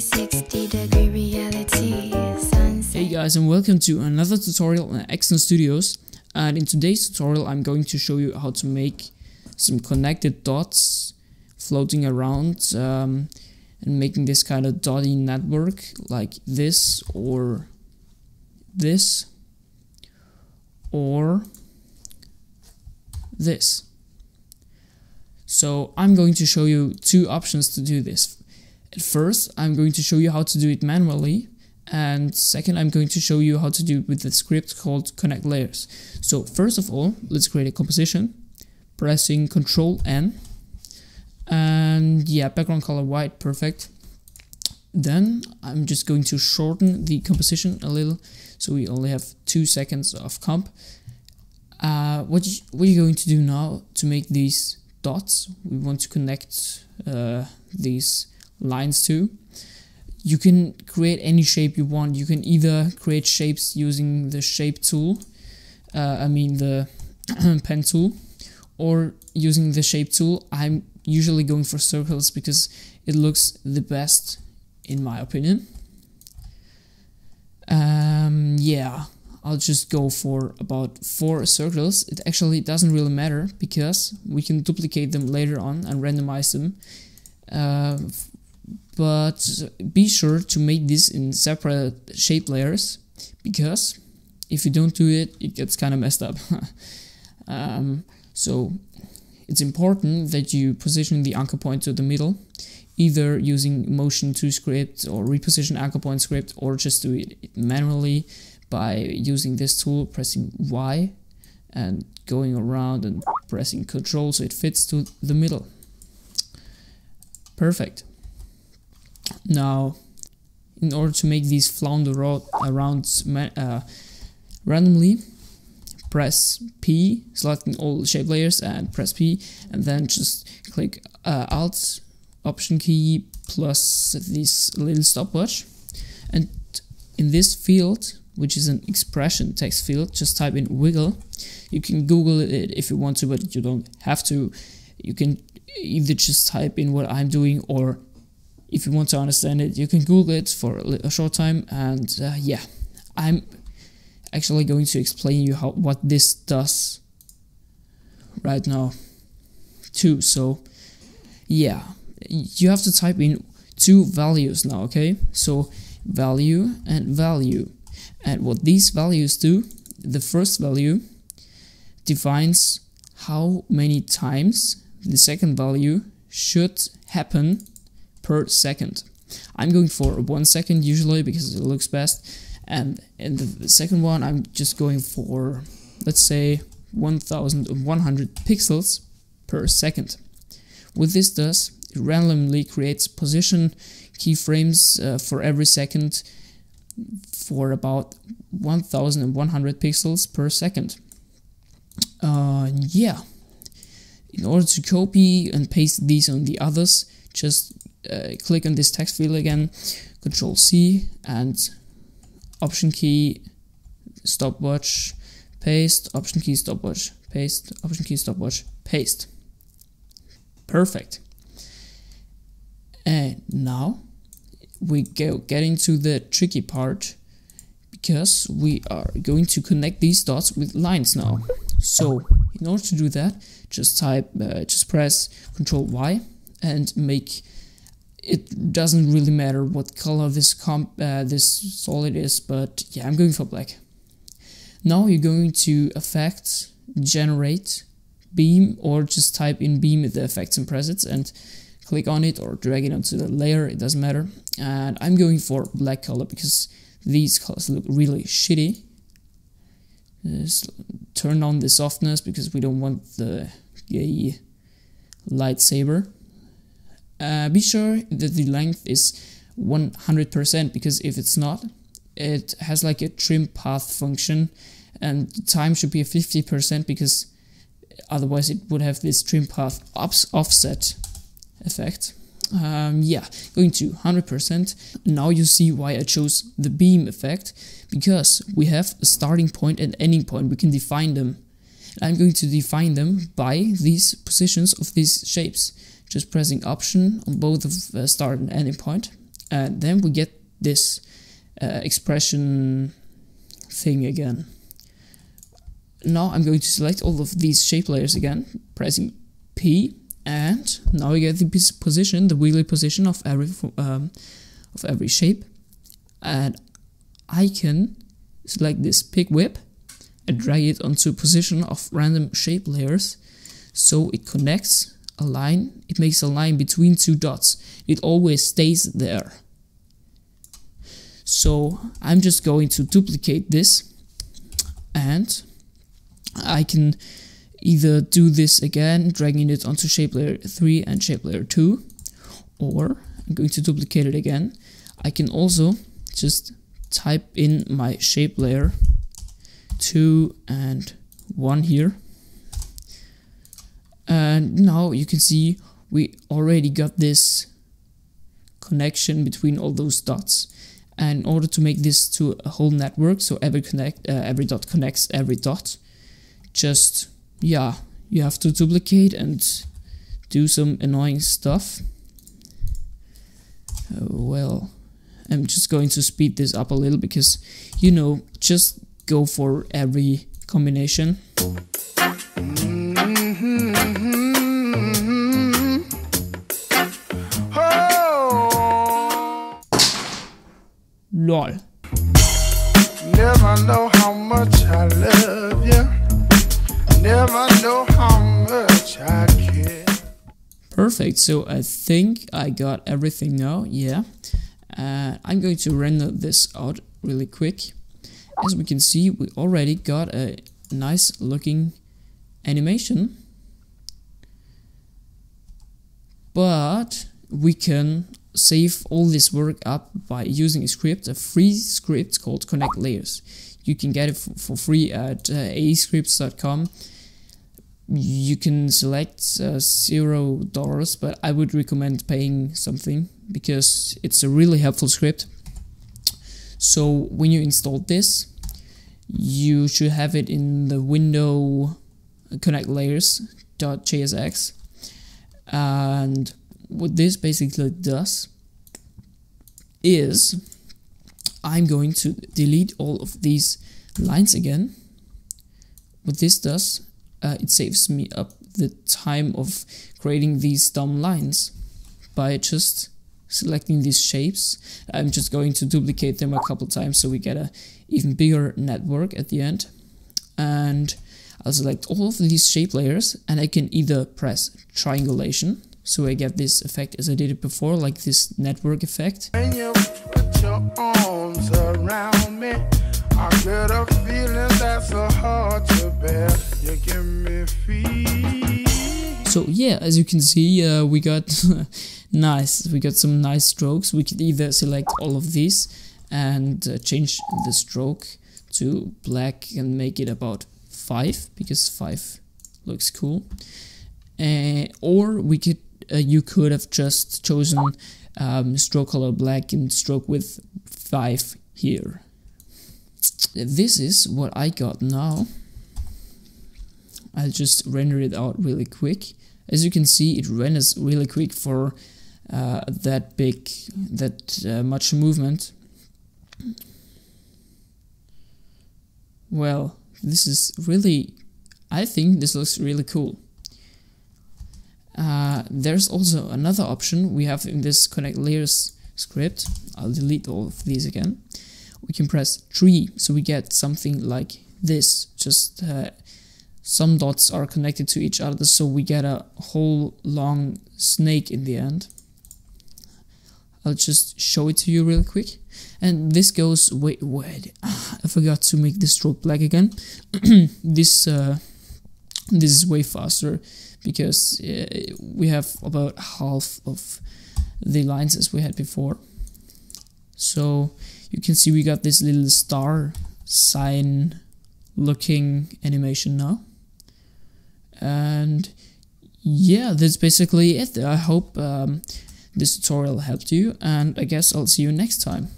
360 degree reality. Hey guys and welcome to another tutorial on Exxon Studios and in today's tutorial I'm going to show you how to make some connected dots floating around um, and making this kind of dotty network like this or this or this. So I'm going to show you two options to do this. At first, I'm going to show you how to do it manually, and second, I'm going to show you how to do it with the script called connect layers. So first of all, let's create a composition, pressing Control N, and yeah, background color white, perfect. Then I'm just going to shorten the composition a little, so we only have two seconds of comp. Uh, what you, what you're going to do now to make these dots, we want to connect uh, these lines too. You can create any shape you want. You can either create shapes using the shape tool, uh, I mean the pen tool, or using the shape tool. I'm usually going for circles because it looks the best in my opinion. Um, yeah, I'll just go for about four circles. It actually doesn't really matter because we can duplicate them later on and randomize them. Uh, but be sure to make this in separate shape layers because if you don't do it, it gets kind of messed up. um, so it's important that you position the anchor point to the middle, either using Motion 2 script or reposition anchor point script, or just do it manually by using this tool, pressing Y and going around and pressing Control so it fits to the middle. Perfect. Now, in order to make these flounder around uh, randomly, press P, selecting all shape layers and press P, and then just click uh, Alt, Option key plus this little stopwatch. And in this field, which is an expression text field, just type in wiggle. You can Google it if you want to, but you don't have to. You can either just type in what I'm doing or if you want to understand it, you can Google it for a short time. And uh, yeah, I'm actually going to explain you how what this does right now too. So yeah, you have to type in two values now. Okay, so value and value, and what these values do. The first value defines how many times the second value should happen per second. I'm going for one second usually because it looks best. And in the second one, I'm just going for, let's say, 1100 pixels per second. What this does, it randomly creates position keyframes uh, for every second for about 1100 pixels per second. Uh, yeah. In order to copy and paste these on the others, just uh, click on this text field again, Control C and Option key, stopwatch, paste, Option key, stopwatch, paste, Option key, stopwatch, paste. Perfect. And now we go get into the tricky part because we are going to connect these dots with lines now. So in order to do that, just type, uh, just press Control Y and make it doesn't really matter what color this comp uh, this solid is but yeah I'm going for black. Now you're going to effect generate beam or just type in beam with the effects and presets and click on it or drag it onto the layer it doesn't matter. And I'm going for black color because these colors look really shitty. Just turn on the softness because we don't want the gay lightsaber uh, be sure that the length is 100% because if it's not, it has like a trim path function and time should be 50% because otherwise it would have this trim path offset effect. Um, yeah, going to 100%. Now you see why I chose the beam effect because we have a starting point and ending point. We can define them. I'm going to define them by these positions of these shapes just pressing option on both of uh, start and ending point and then we get this uh, expression thing again. Now I'm going to select all of these shape layers again, pressing P, and now we get the position, the wheelie position of every um, of every shape, and I can select this pick whip and drag it onto position of random shape layers, so it connects a line. It makes a line between two dots. It always stays there. So I'm just going to duplicate this and I can either do this again, dragging it onto shape layer 3 and shape layer 2, or I'm going to duplicate it again. I can also just type in my shape layer 2 and 1 here. And now you can see we already got this connection between all those dots. And in order to make this to a whole network, so every connect, uh, every dot connects every dot, just yeah, you have to duplicate and do some annoying stuff. Uh, well, I'm just going to speed this up a little because, you know, just go for every combination. LOL. Never know how much I love you. Never know how much I care. Perfect, so I think I got everything now, yeah. Uh, I'm going to render this out really quick. As we can see, we already got a nice looking animation. But we can save all this work up by using a script, a free script called Connect Layers. You can get it for free at uh, aescripts.com you can select uh, zero dollars but i would recommend paying something because it's a really helpful script. So when you install this you should have it in the window connect layers.jsx and what this basically does is I'm going to delete all of these lines again what this does uh, it saves me up the time of creating these dumb lines by just selecting these shapes. I'm just going to duplicate them a couple times so we get a even bigger network at the end. And I'll select all of these shape layers and I can either press triangulation so I get this effect as I did it before, like this network effect. I get a feeling that's so hard to bear. You give me So yeah, as you can see, uh, we got nice. We got some nice strokes. We could either select all of these and uh, change the stroke to black and make it about five because five looks cool. Uh, or we could, uh, you could have just chosen um, stroke color black and stroke width five here this is what I got now. I'll just render it out really quick. As you can see, it renders really quick for uh, that big, that uh, much movement. Well, this is really, I think this looks really cool. There's also another option we have in this connect layers script. I'll delete all of these again. We can press tree so we get something like this. Just uh, some dots are connected to each other so we get a whole long snake in the end. I'll just show it to you real quick. And this goes wait wait I forgot to make this stroke black again. This uh, this is way faster because uh, we have about half of the lines as we had before so you can see we got this little star sign looking animation now. And yeah, that's basically it. I hope um, this tutorial helped you, and I guess I'll see you next time.